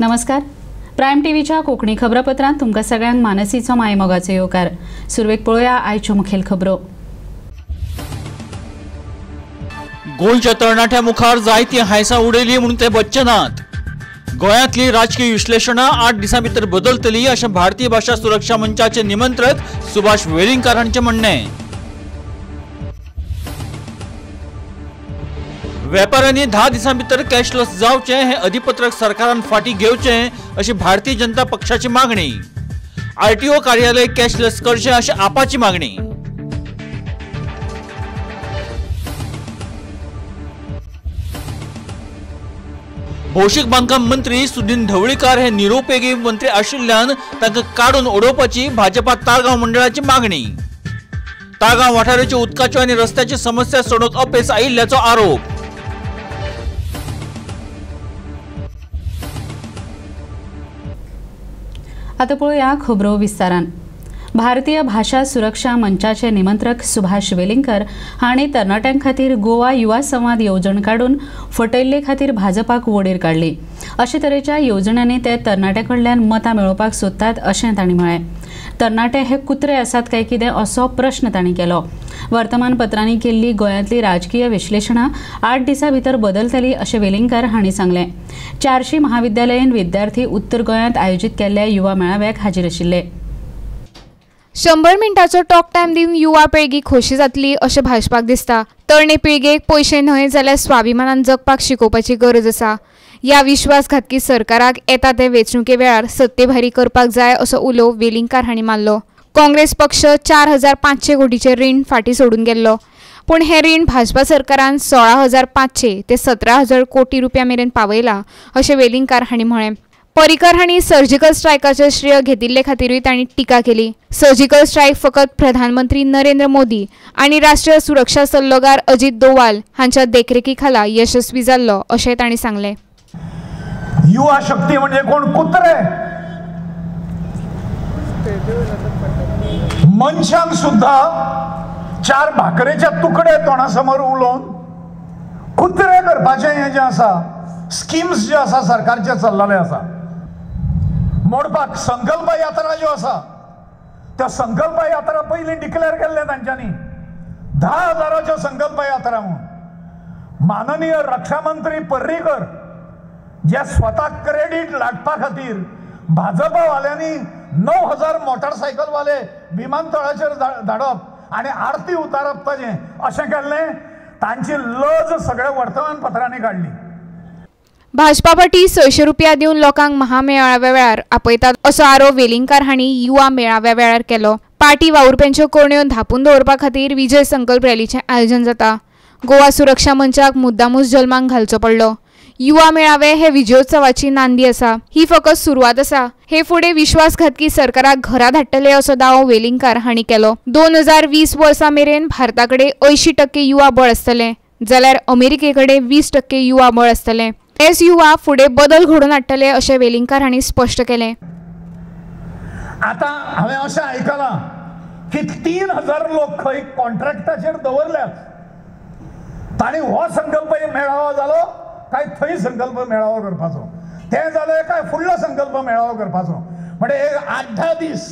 नमस्कार. प्रायम टीव्हीच्या कोकणी खबरापत्रांत तुमकां सगळ्यांक मानसीचो मायमोगाचो येवकार सुरवेक पळोवया आयच्यो मुखेल खबरो. गोंयच्या तरणाट्या मुखार जायतीं हायसां उडयलीं म्हणून ते बच्चनात गोंयांतली राजकीय विश्लेशणां आठ दिसां भितर बदलतली अशें भारतीय भाशा सुरक्षा मंचाचे निमंत्रक सुभाष वेलिंगकार हांचें म्हणणें. वेपाऱ्यांनी धा दिसां भितर कॅशलेस जावचें हें अधिपत्रक सरकारान फाटीं घेवचें अशी भारतीय जनता पक्षाची मागणी. आरटीओ कार्यालय कॅशलेस करचें अशी आपाची मागणी. भौशीक बांदकाम मंत्री सुदीन ढवळीकार हे निरुपेगी मंत्री आशिल्ल्यान तांकां काडून उडोवपाची भाजपा ताळगांव मंडळाची मागणी. ताळगांव वाठाराच्यो उदकाच्यो आनी रस्त्याची समस्या सोडोवंक अपेस आयिल्ल्याचो आरोप. आतां पळोवया खबरो विस्तारान. भारतीय भाषा सुरक्षा मंचाचे निमंत्रक सुभाष वेलिंगकर हांणी तरणाट्यां खातीर गोवा युवा संवाद येवजण काडून फटयल्ले खातीर भाजपाक वडीर काडली अशे तरेच्या येवजण्यांनी ते तरणाट्यां कडल्यान मतां मेळोवपाक सोदतात अशें तांणी म्हळें. तरणाटे हे कुत्रे आसात काय कितें असो प्रश्न तांणी केलो. वर्तमानपत्रांनी केल्ली गोंयांतली राजकीय विश्लेशणां आठ दिसां भितर बदलतली अशें वेलिंगकर हांणी सांगलें. चारशी महाविद्यालयीन विद्यार्थी उत्तर गोंयांत आयोजीत केल्ल्या युवा मेळाव्याक हाजीर आशिल्ले. शंबर मिनटाचो टॉक टायम दिवन युवा पिळगी खोशी जातली अशें भाजपाक दिसता. तरणे पिळगेक पयशे न्हय जाल्यार स्वाभिमानान जगपाक शिकोवपाची गरज आसा. ह्या विश्वासघातकी सरकाराक येता ते वेंचणुके वेळार सत्तेभारी करपाक जाय असो उलो वेलिंगकार हांणी मारलो. काँग्रेस पक्ष चार हजार पांचशे कोटीचें रीण फाटीं सोडून गेल्लो. पूण हें रीण भाजपा सरकारान सोळा हजार पांचशे ते सतरा हजार कोटी रुपया मेरेन पावयलां अशें वेलिंगकार हांणी म्हळें. पर्रीकर हांणी सर्जिकल स्ट्रायकाचें श्रेय घेतिल्ले खातीरूय तांणी टिका केली. सर्जिकल स्ट्रायक फकत प्रधानमंत्री नरेंद्र मोदी आनी राष्ट्रीय सुरक्षा सल्लोगार अजित दोवाल हांच्या देखरेखी खाला यशस्वी जाल्लो अशें तांणी सांगलें. युवा शक्ती म्हणजे कोण? कुत्रे. मनशांक सुद्धा चार भाकरेचे तुकडे तोंडासमोर उलोवन कुत्रे करपाचें हें जें आसा स्किम्स जे आसा सरकारचे चल्लेले आसा मोडपाक संकल्प यात्रा ज्यो आसा त्या संकल्प यात्रा पयलीं डिक्लेअर केल्ले तांच्यांनी धा हजाराच्यो संकल्प यात्रा म्हणून. माननीय रक्षा मंत्री पर्रीकर जे स्वता क्रेडिट लाटपा खातीर भाजपावाल्यांनी णव हजार मोटारसायकलवाले विमानतळाचेर धाडप आनी आरती उतारप ताजें अशें केल्लें तांची लज सगळ्या वर्तमानपत्रांनी काडली भाजपा पाटी सयशे रुपया दिवन लोकांक महामेळाव्या वेळार आपयतात असो आरोप वेलिंगकार हांणी युवा मेळाव्या वेळार केलो. पार्टी वावुरप्यांच्यो कोणयो धापून दवरपा खातीर विजय संकल्प रॅलीचें आयोजन जाता. गोवा सुरक्षा मंचाक मुद्दामूच जल्माक घालचो पडलो. युवा मेळावे हे विजयोत्सवाची नांदी आसा. ही फकत सुरवात आसा. हे फुडें विश्वासघातकी सरकाराक घरा धाडटले असो दावो वेलिंगकार हांणी केलो. दोन हजार वीस वर्सा मेरेन भारता कडेन टक्के युवा बळ आसतलें जाल्यार अमेरिके कडेन वीस टक्के युवा बळ आसतलें. हेच युवा फुडें बदल घडोवन हाडटले अशें वेलिंगकार हांणी स्पश्ट केलें. आतां हांवें अशें आयकलां की तीन हजार लोक खंय कॉन्ट्रॅक्टाचेर दवरल्यात. तांणी हो संकल्प मेळावो जालो काय थंय संकल्प मेळावो करपाचो. तें जालें काय फुडलो संकल्प मेळावो करपाचो. म्हणजे एक आठ धा दीस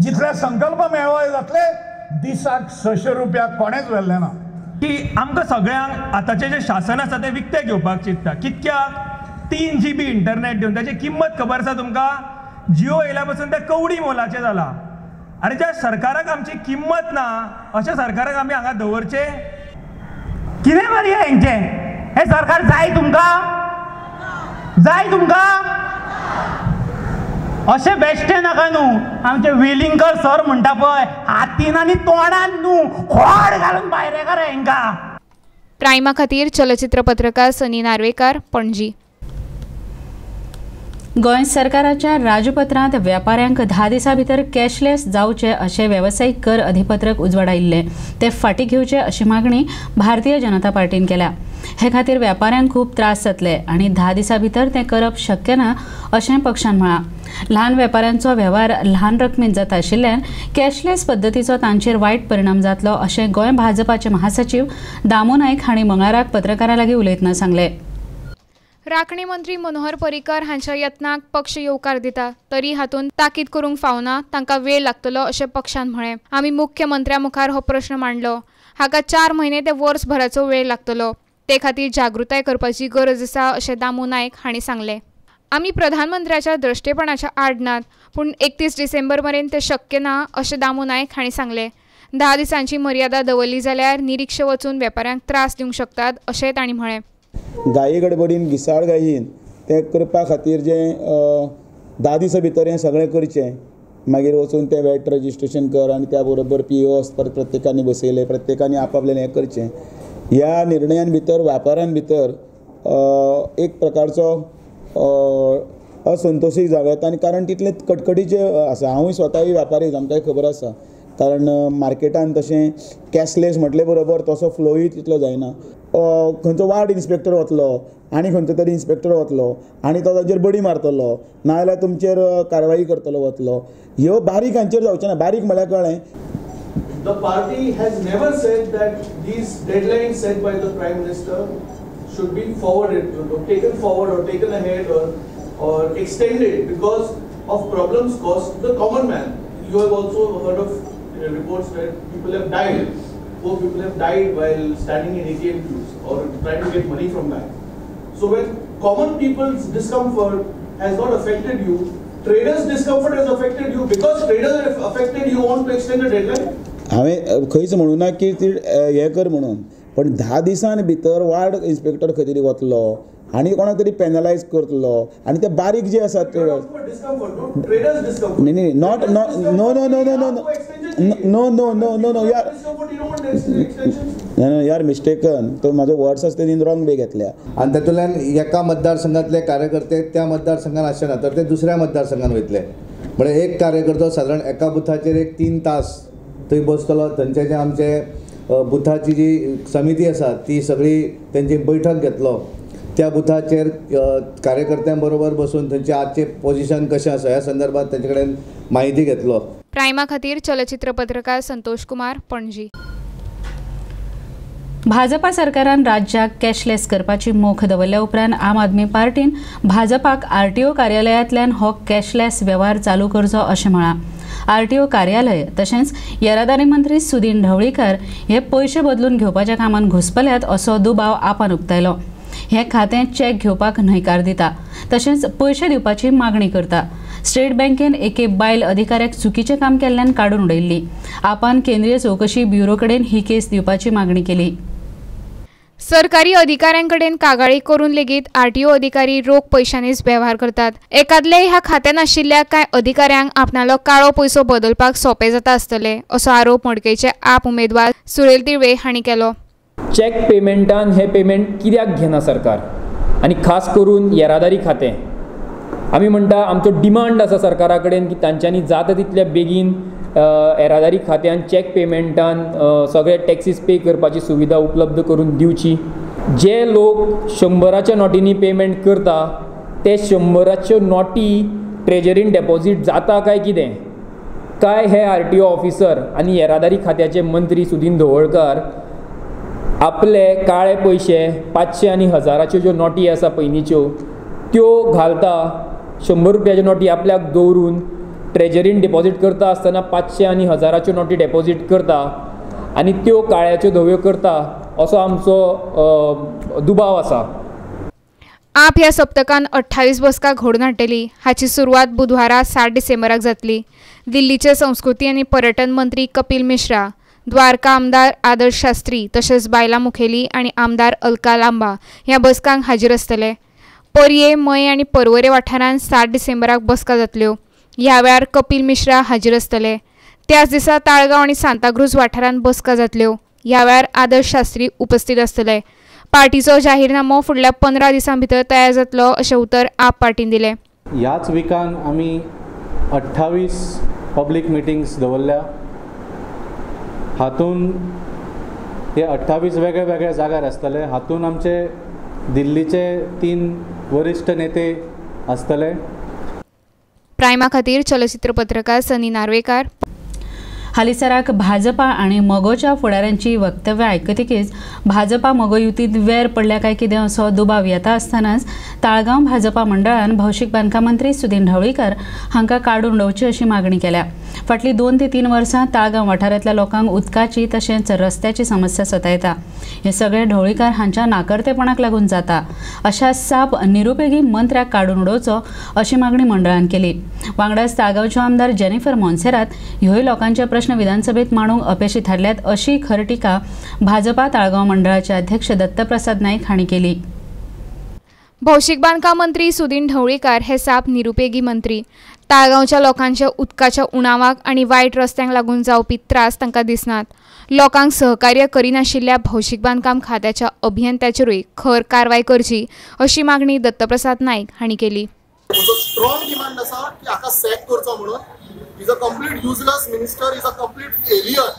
जितले संकल्प मेळावे जातले दिसाक सशे रुपया कोणेच व्हेल्ले ना. की आमकां सगळ्यांक आतांचें जें शासन आसा तें विकतें घेवपाक चिंतता. कितक्याक तीन जी बी इंटरनेट दिवन ताची किंमत खबर आसा तुमकां? जियो येयल्या पासून तें कवडी मोलाचें जाला. आनी ज्या सरकाराक आमची किंमत ना अशा सरकाराक आमी हांगा दवरचे? कितें मरे हेंचें? हें सरकार जाय तुमकां? जाय तुमकां? अशें बेश्टें नाका न्हू आमचे वेलिंगकर सर म्हणटा पळय. हातीन आनी तोंडान न्हू खोड घालून भायर करा हेंकां? प्रायमा खातीर चलचित्र पत्रकार सनी नार्वेकार पणजी. गोंय सरकाराच्या राजपत्रांत व्यापाऱ्यांक धा दिसां भितर कॅशलेस जावचे अशें वेवसायीक कर अधिपत्रक उजवाड आयिल्लें ते फाटीं घेवचे अशी मागणी भारतीय जनता पार्टीन केल्या. हे खातीर व्यापाऱ्यांक खूब त्रास जातले आनी धा दिसां भितर तें करप शक्य ना अशें पक्षान म्हळां. ल्हान वेपाऱ्यांचो वेव्हार ल्हान रकमेन जाता आशिल्ल्यान कॅशलेस पद्दतीचो तांचेर वायट परिणाम जातलो अशें गोंय भाजपाचे महासचीव दामू नायक हांणी मंगळाराक पत्रकारां लागीं उलयतना सांगलें. राखणी मंत्री मनोहर पर्रीकर हांच्या यत्नाक पक्ष येवकार दिता तरी हातूंत ताकीद करूंक फावना तांकां वेळ लागतलो अशें पक्षान म्हळें. आमी मुख्यमंत्र्या मुखार हो प्रश्न मांडलो. हाका चार म्हयने ते वर्सभराचो वेळ लागतलो. ते खातीर जागृताय करपाची गरज आसा अशें दामू नायक हांणी सांगलें. आमी प्रधानमंत्र्याच्या द्रश्टेपणाच्या आड नात पूण एकतीस डिसेंबर मेरेन तें शक्य ना अशें दामू नायक हांणी सांगलें. धा दिसांची मर्यादा दवरली जाल्यार निरीक्ष वचून वेपाऱ्यांक त्रास दिवंक शकतात अशेंय तांणी म्हळें. गायी गडबडीन घिसाड गायीन तें करपा खातीर जें धा दिसां भितर हें सगळें करचें. मागीर वचून तें वेट रजिस्ट्रेशन कर आनी त्या बरोबर पी ओ परत प्रत्येकानी बसयले प्रत्येकानी आपआपलें हें करचें. ह्या निर्णयान भितर व्यापाऱ्यान भितर एक प्रकारचो अ, असंतोशीक जालो येता आनी कारण तितलें कटकटीचें आसा हांवूय स्वताय व्यापारी आमकांय खबर आसा कारण मार्केटान तशें कॅशलेस म्हटले बरोबर तसो फ्लोय तितलो जायना. खंयचो वार्ड इन्स्पेक्टर वतलो आनी खंयचो तरी इन्स्पेक्टर वतलो आनी तो ताजेर बडी मारतलो नाजाल्यार तुमचेर कारवाई करतलो वतलो. ह्यो बारीक हांचेर जावचें ना बारीक म्हळ्यार कळ्ळें The party has never said that these deadlines set by the Prime Minister should be forwarded, or taken forward or taken ahead or, or extended because of problems caused the common man. You have also heard of reports where people have died, poor people have died while standing in ATM queues or trying to get money from banks. So when common people's discomfort has not affected you, traders' discomfort has affected you. Because traders have affected you, want to extend the deadline? हांवें खंयच म्हणूं ना की ती हें कर म्हणून. पण धा दिसान भितर वार्ड इन्स्पेक्टर खंय तरी वतलो आनी कोणाक तरी पेनलायज करतलो आनी ते बारीक जे आसात. न्ही न्ही not no no no no no no no no no no no यार? ना ना यार मिस्टेकन तो म्हाजो वर्ड्स आसा तेणीन रॉंग बे घेतल्या. आणि तातूंतल्यान एका मतदारसंघातले कार्यकर्ते त्या मतदारसंघात आसचे तर ते दुसऱ्या मतदारसंघात वयतले म्हणजे एक कार्यकर्तो सादारण एका बुथाचेर एक तीन तास थंय बसतलो थंयचे जे आमचे बुथाची जी समिती आसा ती सगळी तेंची बैठक घेतलो. त्या बुथाचेर कार्यकर्त्यां बरोबर बसून थंयचे आजचे पोझिशन कशें आसा ह्या संदर्भात तेंचे कडेन माहिती घेतलो. प्रायमा खातीर चलचित्र पत्रकार संतोष कुमार पणजी. भाजपा सरकारान राज्याक कॅशलेस करपाची मोख दवरल्या उपरांत आम आदमी पार्टीन भाजपाक आरटीओ कार्यालयांतल्यान हो कॅशलेस व्यवहार चालू करचो अशें म्हळां. आरटीओ कार्यालय. तशेंच येरादारी मंत्री सुदीन ढवळीकर हे पयशे बदलून घेवपाच्या कामान घुसपल्यात असो दुबाव आपान उक्तायलो. हें खातें चॅक घेवपाक न्हयकार दिता. तशेंच पयशे दिवपाची मागणी करता. स्टेट बँकेन एके बायल अधिकाऱ्याक चुकीचें काम केल्ल्यान काडून उडयल्ली. आपान केंद्रीय चौकशी ब्युरो कडेन ही केस दिवपाची मागणी केली. सरकारी अधिकाऱ्यांकडेन कागाळी करून लेगीत आरटीओ अधिकारी रोख पैशांनीच व्यवहार करतात. एकादले ह्या खात्यान आशिल्ल्या कांय अधिकाऱ्यांक आपणालो काळो पयसो बदलपाक सोंपें जाता आसतले असो आरोप मडकेचे आप उमेदवार सुरेल तिळवे हांणी केलो. चॅक पेमेंटान हे पेमेंट कित्याक घेना सरकार? आनी खास करून येरादारी खातें. आमी म्हणटा आमचो डिमांड आसा सरकारा कडेन की तांच्यांनी जाता तितल्या बेगीन येरादारी खात्यान चॅक पेमेंटान सगळे टॅक्सीस पे करपाची सुविधा उपलब्ध करून दिवची. जे लोक शंबराच्या नोटींनी पेमेंट करता ते शंबराच्यो नोटी ट्रेजरीन डेपॉझीट जाता काय कितें? काय हे आर टी ओ ऑफिसर आनी येरादारी खात्याचे मंत्री सुदीन ढवळकार आपले काळे पयशे पांचशे आनी हजाराच्यो ज्यो नोटी आसा पयलींच्यो त्यो घालता शंबर रुपयाच्यो नोटी आपल्याक दवरून ट्रेजरीन डिपॉझीट करता आसतना पांचशे आनी हजाराच्यो नोटी डेपॉझीट करता आनी त्यो काळ्याच्यो धव्यो करता असो आमचो दुबाव आसा आप ह्या सप्तकान अठ्ठावीस बसका घडून हाडटली हाची सुरवात बुधवारा सात डिसेंबराक जातली. दिल्लीचे संस्कृती आनी पर्यटन मंत्री कपिल मिश्रा द्वारका आमदार आदर्श शास्त्री तशेंच बायलां मुखेली आनी आमदार अलका लांबा ह्या बसकांक हाजीर आसतले परये मय आनी पर्वरे वाठारांत सात डिसेंबराक बसका जातल्यो. ह्या वेळार कपिल मिश्रा हाजीर आसतले त्याच दिसा ताळगांव आनी सांताक्रूज वाठारांत बसका जातल्यो. ह्या वेळार आदर्श शास्त्री उपस्थित आसतले पार्टीचो जाहीरनामो फुडल्या पंदरा दिसां भितर तयार जातलो अशें उतर आप पार्टीन दिलें. ह्याच विकान आमी अठ्ठावीस पब्लीक मिटिंग्स दवरल्या. हातून हे अठ्ठावीस वेगळे वेगळे जाग्यार आसतले हातून आमचे दिल्लीचे तीन वरिश्ठ नेते आसतले प्रायमा खातीर चलचित्र पत्रकार सनी नार्वेकार. हालीसराक भाजपा आणि मगोच्या फुडाऱ्यांची वक्तव्यां आयकतकीच भाजपा मगो युतीत वेर पडल्या काय कितें असो दुबाव येता आसतनाच ताळगांव भाजपा मंडळान भौशीक बांदकाम मंत्री सुदीन ढवळीकर हांकां काडून उडोवची अशी मागणी केल्या. फाटलीं दोन ते तीन वर्सां ताळगांव वाठारांतल्या लोकांक उदकाची तशेंच रस्त्याची समस्या सतायता हे सगळे ढवळीकार हांच्या नाकर्तेपणाक लागून जाता. अशा साप निरुपेगी मंत्र्याक काडून उडोवचो अशी मागणी मंडळान केली. वांगडाच ताळगांवच्यो आमदार जेनिफर मोन्सेरात ह्योय लोकांचे प्रश्न विधानसभेत मांडूंक अपेशी थारल्यात अशी खर टिका भाजपा ताळगांव मंडळाचे अध्यक्ष दत्तप्रसाद नाईक हांणी केली. भौशीक बांदकाम मंत्री सुदीन ढवळीकार हे साप निरुपेगी मंत्री. ताळगांवच्या लोकांच्या उदकाच्या उणावाक आणि वायट रस्त्यांक लागून जावपी त्रास तांकां दिसनात. लोकांक सहकार्य करिनाशिल्ल्या भौशीक बांदकाम खात्याच्या अभियंत्याचेरूय खर कारवाय करची अशी मागणी दत्तप्रसाद नाईक हांणी केली. स्ट्रॉंग डिमांड आसा की हाका सॅक करचो म्हणून is a complete useless minister is a complete failure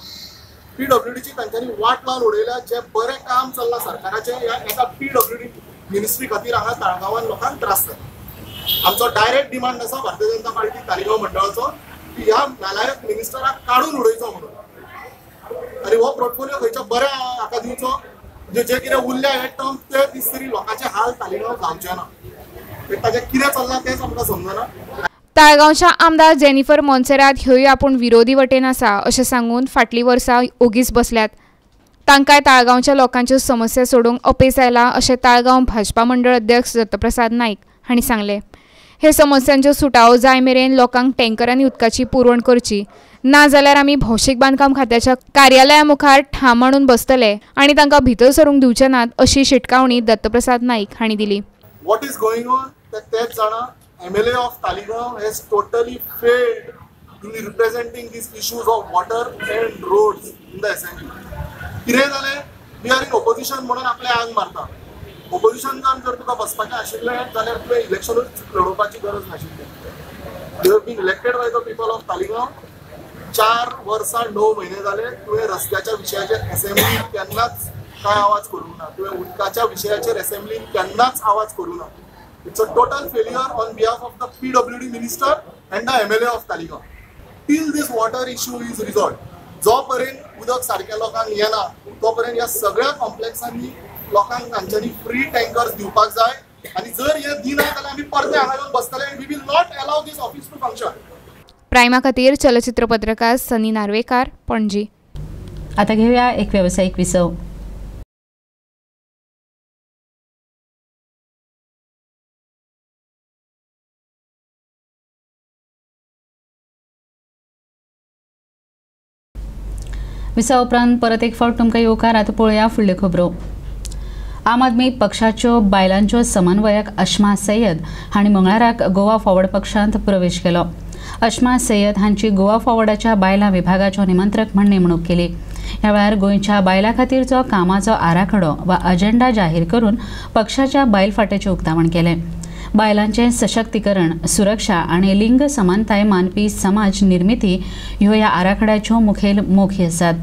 P W डीची तांच्यांनी वाट लावन उडयल्या जे बरें काम चल्लां सरकाराचें ह्या एका पी डब्ल्यू डी मिनिस्ट्री खातीर हांगा ताळगांवान लोकांक त्रास जाता आमचो डायरेक्ट डिमांड आसा भारतीय जनता पार्टी तालिगांव मंडळाचो की ह्या नालायक मिनिस्टराक काडून उडयचो म्हणून. आनी हो पोर्टफोलिओ खंयच्या बऱ्या हाका दिवचो जे जे कितें उरल्या हे टर्म ते दीस तरी लोकांचे हाल तालिगांव जावचे ना ताजें कितें चल्लां तेंच आमकां समजना ताळगांवच्या आमदार जेनिफर मोन्सेरात ह्योय आपूण विरोधी वटेन आसा अशें सांगून फाटलीं वर्सां ओगीच बसल्यात. तांकांय ताळगांवच्या लोकांच्यो समस्या सोडूंक अपेस आयला अशें ताळगांव भाजपा मंडळ अध्यक्ष दत्तप्रसाद नाईक. हांणी सांगलें हे समस्यांच्यो सुटावो जाय मेरेन लोकांक टँकरांनी उदकाची पुरवण करची. ना जाल्यार आमी भौशीक बांदकाम खात्याच्या कार्यालया मुखार ठाम मांडून बसतले आनी तांकां भितर सरूंक दिवचे नात अशी शिटकावणी दत्तप्रसाद नाईक हांणी दिली. वॉट इज going ऑन तेच जाणा. MLA of Taligaon has totally failed in representing these issues of water and roads in the assembly कितें जालें? वी आर इन ऑपोजिशन म्हणून आपले आंग मारता ऑपोजिशनान जर तुका बसपाचें आशिल्लें जाल्यार तुवें इलेक्शनूच लडोवपाची गरज नाशिल्ली. You have been elected by the people of Taleigao. चार वर्सां णव म्हयने जाले तुवें रस्त्याच्या विशयाचेर असेंब्लीन केन्नाच काय आवाज करूंक ना तुवें उदकाच्या विशयाचेर असेंब्लीन केन्नाच आवाज करूं ना it's a total failure on behalf of the P W D minister and the M L A of Taleigao. Till this water issue is resolve जो पर्यंत उदक सारक्या लोकांक येना तो पर्यंत ह्या सगळ्या कॉम्प्लेक्सांनी लोकांक तांच्यांनी फ्री टँकर्स दिवपाक जाय आनी जर हे दिना जाल्यार आमी परते हांगा येवन बसतले we will not allow this office to function प्रायमा खातीर चलचित्र पत्रकार सनी नार्वेकार पणजी. आता घेऊया एक व्यावसायिक विसव. विसा उपरांत परत एक फावट तुमकां येवकार आतां पळोवया फुडल्यो खबरो. आम आदमी पक्षाच्यो बायलांच्यो समन्वयक अश्मा सय्यद हांणी मंगळाराक गोवा फॉवर्ड पक्षांत प्रवेश केलो. अश्मा सय्यद हांची गोवा फॉवर्डाच्या बायलां विभागाच्यो निमंत्रक म्हण नेमणूक केली. ह्या वेळार गोंयच्या बायलां खातीरचो कामाचो आराखडो वा अजेंडा जाहीर करून पक्षाच्या बायल फाट्याचें उक्तावण केलें. बायलांचें सशक्तीकरण सुरक्षा आनी लिंग समानताय मानपी समाज निर्मिती ह्यो ह्या आराखड्याच्यो मुखेल मोखी आसात.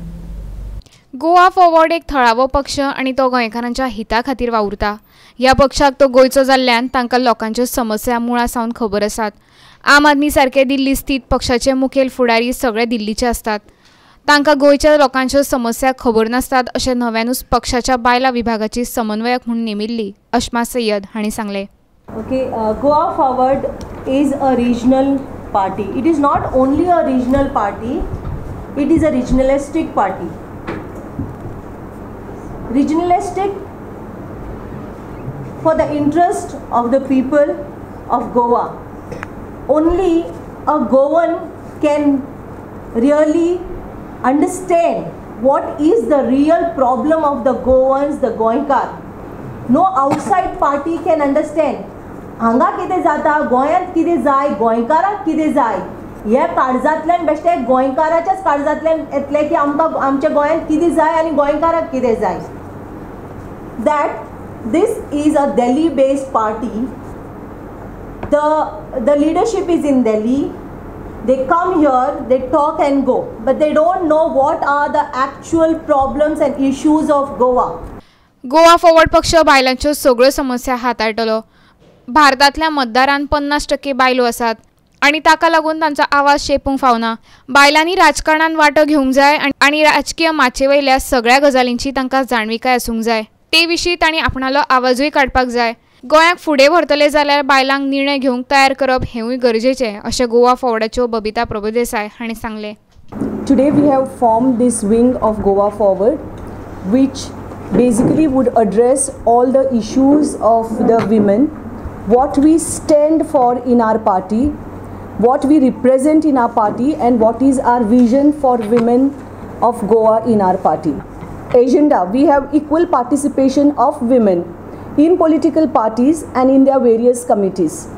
गोवा फॉरवर्ड एक थळावो पक्ष आनी तो गोंयकारांच्या हिता खातीर वावुरता. ह्या पक्षाक तो गोंयचो जाल्ल्यान तांकां लोकांच्यो समस्या मुळा सावन खबर आसात. आम आदमी सारके दिल्ली स्थित पक्षाचे मुखेल फुडारी सगळे दिल्लीचे असतात. तांकां गोंयच्या लोकांच्यो समस्या खबर नासतात अशें नव्यानूच पक्षाच्या बायलां विभागाची समन्वयक म्हूण नेमिल्ली अश्मा सय्यद हांणी सांगलें. Okay Goa Forward is a regional party it is not not a regional party it is a regionalistic party. Regionalistic for the interest of the people of Goa. Only a Goan can really understand what is the real problem of the Goans, the Goinkar. No outside party can understand. हांगा कितें जाता गोंयांत कितें जाय गोंयकाराक कितें जाय हे काळजांतल्यान बेश्टे गोंयकाराच्याच काळजांतल्यान येतले की आमकां आमच्या गोंयांत कितें जाय आनी गोंयकाराक कितें जाय that this is a Delhi based party. The, the leadership is in Delhi. They come here, they talk and go, but they don't know what are the actual problems and issues of Goa. Goa Forward पक्ष बायलांच्यो सगळ्यो समस्या हाताळटलो भारतांतल्या मतदारान पन्नास टक्के बायलो आसात आणि ताका लागून तांचो आवाज शेपूंक फावना बायलांनी राजकारणात वांटो घेवंक जाय आनी- राजकीय माचे वयल्या सगळ्या गजालींची तांकां जाणविकाय आसूंक जाय ते विशीं तांणी आपणालो आवाजूय काडपाक जाय गोंयाक फुडें व्हरतले जाल्यार बायलांक निर्णय घेवंक तयार करप हेंवूय गरजेचें अशें गोवा फॉर्वडाच्यो बबिता प्रभुदेसाय हांणी सांगलें Today we have formed this wing of Goa Forward, which basically would address all the issues of the women, what we stand for in our party, what we represent in our party, and what is our vision for women of Goa in our party. Agenda we have equal participation of women in political parties and in their various committees.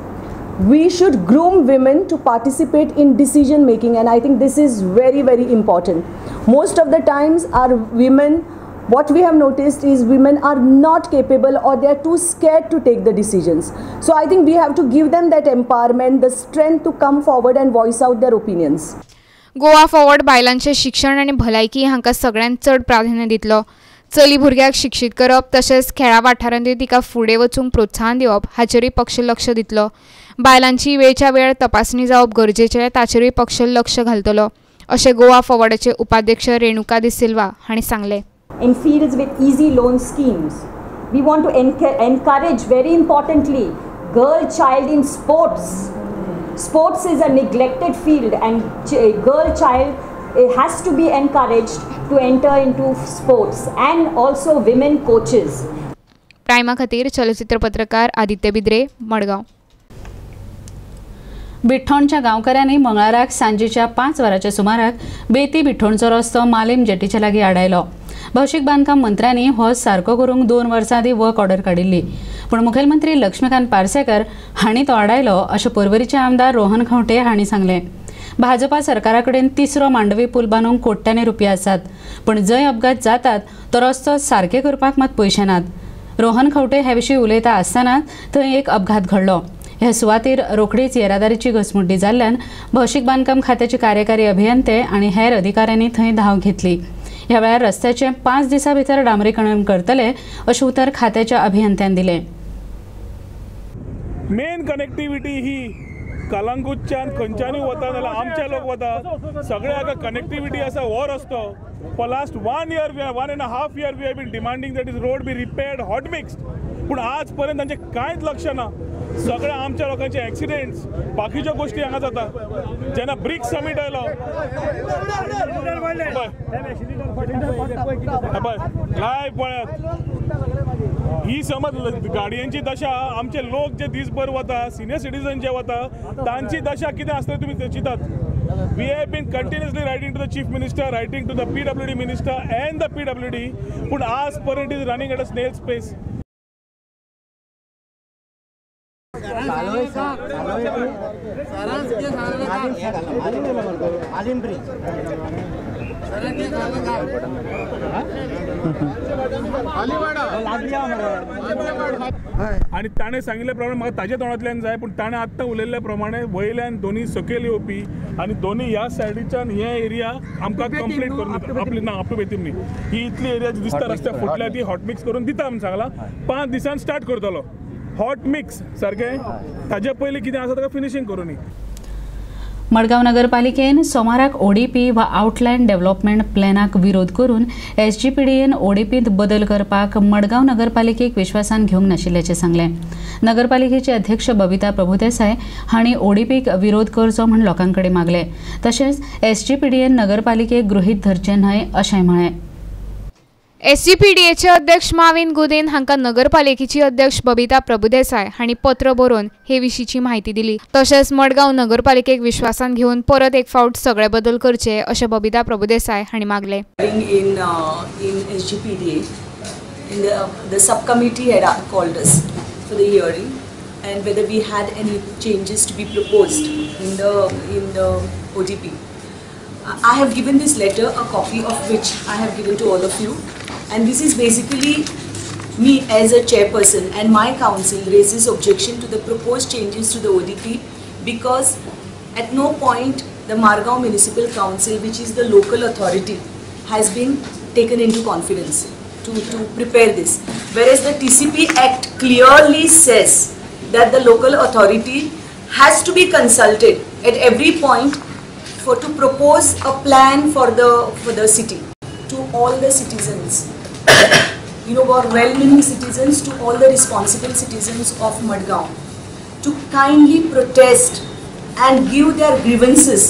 We should groom women to participate in decision making and i think this is very very important. Most of the times our women what we have noticed is women are not capable or they are too scared to take the decisions. So i think we have to give them that empowerment the strength to come forward and voice out their opinions Goa Forward बायलांचें शिक्षण आनी भलायकी हांकां सगळ्यांत चड प्राधान्य दितलो चली भुरग्याक शिक्षीत करप तशेंच खेळा वाठारांतूय तिका फुडें वचूंक प्रोत्साहन दिवप हाचेरूय पक्ष लक्ष दितलो बायलांची वेळच्या वेळ तपासणी जावप गरजेचें ताचेरूय पक्ष लक्ष घालतलो अशें गोवा फॉर्वर्डाचे उपाध्यक्ष रेणुका दिसिल्वा हांणी सांगलें in fields with easy loan schemes. We want to enca- encourage, very importantly, girl child in sports. Sports is a neglected field, and ch- girl child eh, has to be encouraged to enter into sports, and also women coaches. प्रायमा खातीर चलचित्र पत्रकार आदित्य बिद्रे मडगांव बिठ्ठोणच्या गांवकऱ्यांनी मंगळाराक सांजेच्या पांच वरांच्या सुमाराक बेती बिठ्ठोणचो रस्तो मालीम जेटीच्या लागीं आडायलो भौशीक बांदकाम मंत्र्यांनी हो सारको करूंक दोन वर्सां आदीं वर्क ऑर्डर काडिल्ली पूण मुखेलमंत्री लक्ष्मीकांत पार्सेकर हांणी तो आडायलो अशें पर्वरीचे आमदार रोहन खंवटे हांणी सांगलें. भाजपा सरकारा कडेन तिसरो मांडवी पूल बांदूंक कोट्यांनी रुपया आसात. पूण जंय अपघात जातात तो रस्तो सारके करपाक मात पयशे नात. रोहन खंवटे हे विशीं उलयता आसतना थंय एक अपघात घडलो. ह्या सुवातेर रोखडीच येरादारीची घसमुड्डी जाल्ल्यान भौशीक बांदकाम खात्याचे कार्यकारी अभियंते आनी हेर अधिकाऱ्यांनी थंय धांव घेतली. ह्या वेळार रस्त्याचे पांच दिसां भितर डांबरीकरण करतले अशें उतर खात्याच्या अभियंत्यान दिलें. मेन कनेक्टिविटी ही कलंगूटच्यान खंयच्यानूय वता जाल्यार आमचे लोक वता. सगळे हाका कनेक्टिविटी आसा हो रस्तो for last one year we one and half year we have been demanding that is road be repaired hot mixed पूण आज पर्यंत तांचे कांयच लक्ष ना. सगळ्या आमच्या लोकांचे ॲक्सिडेंट्स बाकीच्यो गोष्टी हांगा जाता जेन्ना ब्रिक्स समीट आयलो पळय लायव पळयात ही समज गाडयांची दशा आमचे लोक जे दीसभर वता सिनियर सिटीजन जे वता तांची दशा कितें आसता तुमी ते चिंतात. We have been continuously writing to the chief minister writing to the P W D minister and the P W D पूण आज पर्यंत इज रनिंग एट आणि ताणें सांगिल्ले प्रमाणे म्हाका ताजे तोंडांतल्यान जाय पूण ताणें आत्तां उलयल्ल्या प्रमाणे वयल्यान दोनी सकयल येवपी आनी दोनी ह्या सायडीच्यान हे एरिया आमकां कंप्लीट करून आपली ना आपली बेतीम न्ही ही इतली एरिया जी दिसता रस्त्या फुटल्या ती हॉट मिक्स करून दिता आमी सांगला पांच दिसान स्टार्ट करतलो. हॉट मिक्स सारकें ताजे पयलीं कितें आसा ताका फिनिशींग करून मडगांव नगरपालिकेन सोमाराक ओडीपी वा आउटलायन डेव्हलपमेंट प्लॅनाक विरोध करून एसजीपीडीएन ओडीपींत बदल करपाक मडगांव नगरपालिकेक विश्वासान घेवंक नाशिल्ल्याचें सांगलें. नगरपालिकेचे अध्यक्ष बबिता प्रभुदेसाय हांणी ओडीपीक विरोध करचो म्हूण लोकां कडेन मागलें. तशेंच एसजीपीडीएन नगरपालिकेक गृहीत धरचें न्हय अशेंय म्हळें. एस सी पी डी अध्यक्ष माविन गुदेन हांका नगरपालिकेची अध्यक्ष बबिता प्रभुदेसाय हांणी पत्र बरोवन हे विशीची माहिती दिली तशेंच मडगांव नगरपालिकेक विश्वासान घेवन परत एक फावट सगळे बदल करचे अशें बबिता प्रभुदेसाय हांणी मागले uh, And whether we had any changes to be proposed in the in the ODP. I have given this letter, a copy of which I have given to all of you. And this is basically me as a chairperson and my council raises objection to the proposed changes to the ODP because at no point the Margao Municipal Council, which is the local authority, has been taken into confidence to, to prepare this. Whereas the TCP Act clearly says that the local authority has to be consulted at every point for to propose a plan for the for the city to all the citizens you know our well-meaning citizens to all the responsible citizens of Madgaon to kindly protest and give their grievances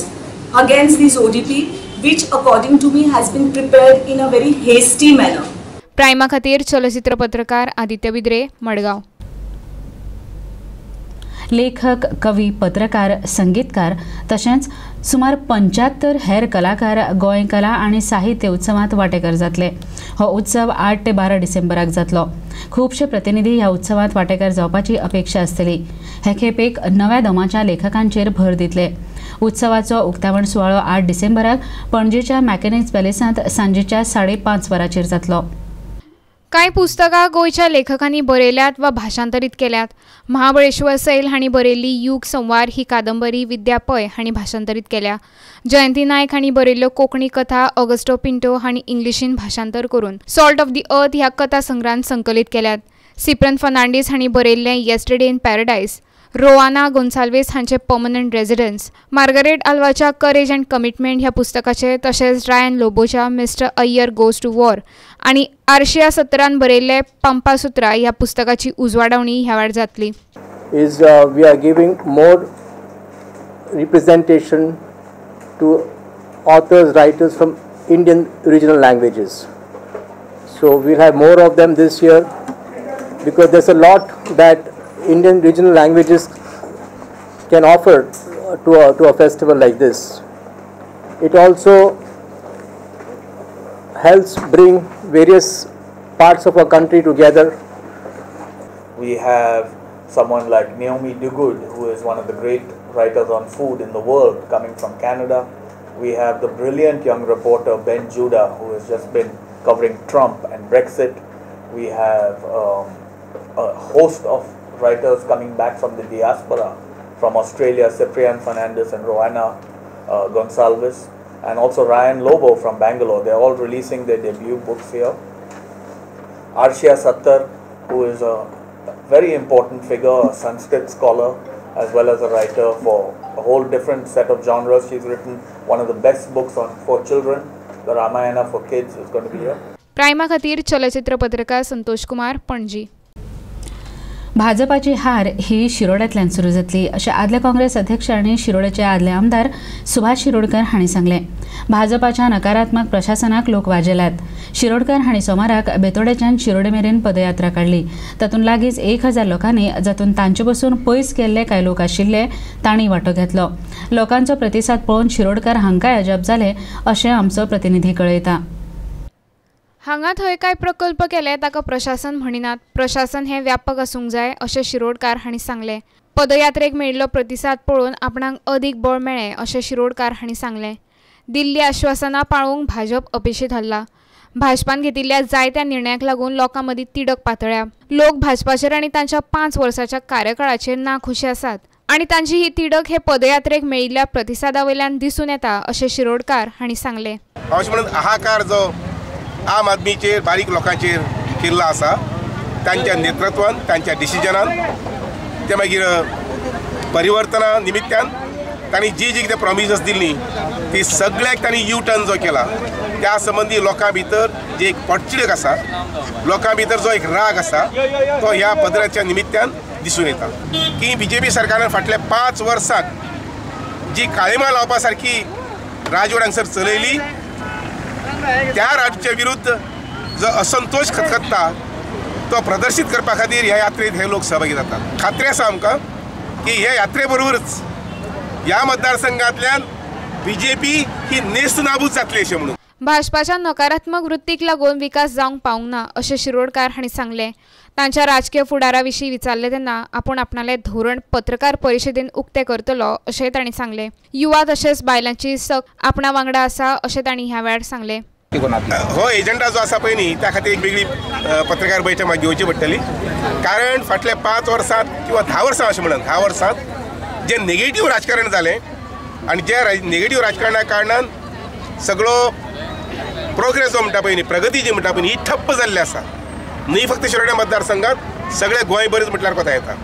against this ODP which according to me has been prepared in a very hasty manner प्रायमा खातीर चलचित्र पत्रकार आदित्य बिद्रे मडगांव लेखक कवी पत्रकार संगीतकार तशेंच सुमार पंच्यात्तर हेर कलाकार गोंय कला आनी साहित्य उत्सवांत वांटेकार जातले. हो उत्सव आठ ते बारा डिसेंबराक जातलो. खुबशे प्रतिनिधी ह्या उत्सवांत वांटेकार जावपाची अपेक्षा आसतली हे खेपेक नव्या दमाच्या लेखकांचेर भर दितले. उत्सवाचो उक्तावण सुवाळो आठ डिसेंबराक पणजेच्या मॅकॅनिक्स पॅलेसांत सांजेच्या साडे पांच वरांचेर जातलो. कांय पुस्तकां गोंयच्या लेखकांनी बरयल्यात वा भाशांतरीत केल्यात. महाबळेश्वर सैल हांणी बरयल्ली युग संवार ही कादंबरी विद्या पै हांणी भाशांतरीत केल्या. जयंती नायक हांणी बरयल्ल्यो कोंकणी कथा ऑगस्टो पिंटो हांणी इंग्लिशीन भाशांतर करून सॉल्ट ऑफ दी अर्थ ह्या कथा संग्रहान संकलीत केल्यात. सिप्रन फर्नांडीस हांणी बरयल्लें yesterday in paradise Roana Gonsalves हांचे पर्मनंट रेजिडन्स मार्गरेट आल्वाच्या करेज अँड कमिटमेंट ह्या पुस्तकाचे तशेंच रायन लोबोच्या mister Iyer goes to war आणि आर्शिया सत्रान बरयल्ले पंपासुत्रा ह्या पुस्तकाची उजवाडावणी ह्या वेळार जातली. Is we are giving more representation to authors writers from Indian regional languages so we'll have more of them this year because there's a lot that Indian regional languages can offer uh, to a, to a festival like this. It also helps bring various parts of our country together we have someone like Naomi Duguid, who is one of the great writers on food in the world, coming from Canada. We have the brilliant young reporter Ben Judah, who has just been covering Trump and Brexit. We have um, a host of writers coming back from the diaspora, from Australia, Cyprian Fernandez and Roanna uh, Gonsalves, and also Ryan Lobo from Bangalore. They're all releasing their debut books here. Arshia Sattar, who is a very important figure, a Sanskrit scholar, as well as a writer for a whole different set of genres. She's written one of the best books on for children, the Ramayana for kids is going to be here. प्रायमा खातीर चलचित्र पत्रकार संतोष कुमार पणजी भाजपाची हार ही शिरोड्यातल्यान सुरू जातली. अशें आदले काँग्रेस अध्यक्ष आनी शिरोडेचे आदले आमदार सुभाष शिरोडकर हांणी सांगलें. भाजपाच्या नकारात्मक प्रशासनाक लोक वाजेल्यात. शिरोडकर हांणी सोमाराक बेतोडेच्यान शिरोडे मेरेन पदयात्रा काडली तातूंत लागींच एक हजार लोकांनी जातूंत तांचे पसून पयस गेल्ले कांय लोक आशिल्ले तांणी वांटो घेतलो. लोकांचो प्रतिसाद पळोवन शिरोडकर हांकांय अजाप जालें अशें आमचो प्रतिनिधी कळयता. हांगा थंय कांय प्रकल्प केले ताका प्रशासन म्हणिनात. प्रशासन हें व्यापक आसूंक जाय अशें शिरोडकार हांणी सांगलें. पदयात्रेक मेळिल्लो प्रतिसाद पळोवन आपणाक अदीक बळ मेळ्ळें अशें शिरोडकार हांणी सांगलें. दिल्ली आश्वासनां पाळूंक भाजप अपेशी हरला भाजपान घेतिल्ल्या जायत्या निर्णयाक लागून लोकां मदीं तिडक पातळ्या. लोक भाजपाचेर आनी तांच्या पांच वर्साच्या कार्यकाळाचेर नाखुशी आसात. आनी तांची ही तिडक हे पदयात्रेक मेळिल्ल्या प्रतिसादा वयल्यान दिसून येता अशें शिरोडकार हांणी सांगलें. अशें म्हणून हाहाकार जो आम आदमीचेर बारीक लोकांचेर केल्लो आसा. तांच्या नेतृत्वान तांच्या डिसिजनान ते मागीर परिवर्तना निमित्यान तांणी जी जी कितें प्रॉमिसीस दिल्ली ती सगळ्याक तांणी यू टर्न जो केला त्या संबंदी लोकां भितर जी एक पटचिडक आसा लोकां भितर जो एक राग आसा तो ह्या पदराच्या निमित्यान दिसून येता. की बी जे पी सरकारान फाटल्या पांच वर्सांत जी काळिमा लावपा सारकी राजवड्यांसर हांगसर चलयली त्या राजच्या विरुद्ध जो असंतोष खतखत्ता तो प्रदर्शीत करपा खातीर ह्या यात्रेत हे लोक सहभागी जातात. खात्री आसा आमकां की हे यात्रे बरोबरच ह्या मतदारसंघांतल्यान बी जे पी ही नेस्त नाबूद जातली अशें म्हणून. भाजपाच्या नकारात्मक वृत्तीक लागून विकास जावंक पावंक ना अशें शिरोडकार हांणी सांगलें. तांच्या राजकीय फुडारा विशीं विचारले तेन्ना आपूण आपणालें धोरण पत्रकार परिशदेन उक्तें करतलो अशेंय तांणी सांगलें. युवा तशेंच बायलांची सक आपणा वांगडा आसा अशें तांणी ह्या वेळार सांगलें. हो एजंडा जो आसा पळय न्ही त्या खातीर एक वेगळी पत्रकार बैठक म्हाका घेवची पडटली कारण फाटल्या पांच वर्सांत किंवा धा वर्सां अशें म्हणून धा वर्सांत जें नेगेटीव राजकारण जालें आनी जे नेगेटीव राजकारणा कारणान सगळो प्रोग्रेस जो म्हणटा पळय न्ही प्रगती जी म्हणटा पळय ही ठप्प जाल्ली आसा न्ही फक्त शिरोड्या मतदारसंघात सगळे गोंय बरेच म्हटल्यार कोता येता.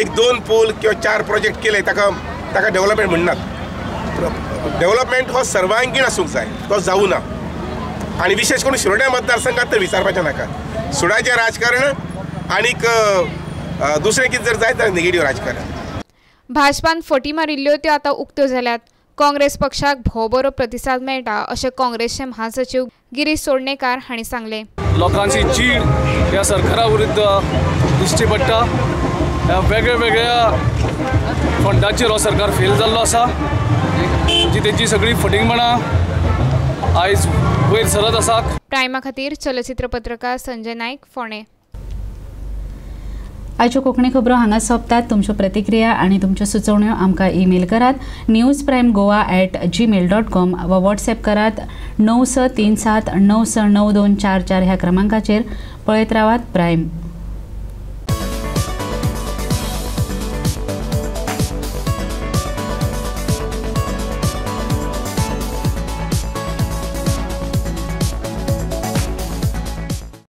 एक दोन पूल किंवा चार प्रोजेक्ट केले ताका ताका डेव्हलपमेंट म्हणनात डेव्हलपमेंट हो सर्वांगीण आसूंक जाय तो जावूं ना आणि विशेष करून शिरोड्या मतदारसंघात तर विचारपाचें नाका. सुडाचें राजकारण आनीक दुसरें कितें जर जायत जाल्यार नेगेटीव राजकारण. भाजपान फटी मारिल्ल्यो त्यो आतां उक्त्यो जाल्यात काँग्रेस पक्षाक भोव बरो प्रतिसाद मेळटा अशें काँग्रेसचे महासचिव गिरीश सोडणेकार हांणी सांगलें. लोकांची चीड ह्या सरकारा विरुद्ध दिश्टी पडटा ह्या वेगळ्या वेगळ्या फंडाचेर हो सरकार फेल जाल्लो आसा. जी तेची सगळी फटिंगपणां आयज वयर सरत आसा. प्रायमा खातीर चलचित्र पत्रकार संजय नायक फोणे आयच्यो कोंकणी खबरो हांगा सोंपतात. तुमच्यो प्रतिक्रिया आनी तुमच्यो सुचोवण्यो आमकां ईमेल करात. News prime Goa at gmail dot com वा व्हॉट्सॲप करात. णव स तीन सात णव स णव दोन चार चार ह्या क्रमांकाचेर पळयत रावात प्रायम